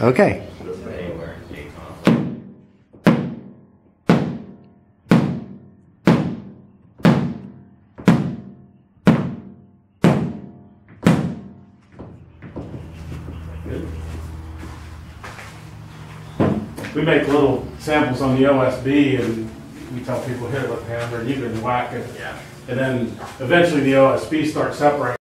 Okay. We make little samples on the OSB and we tell people hit it with a hammer and you can whack it. Yeah. And then eventually the OSB starts separating.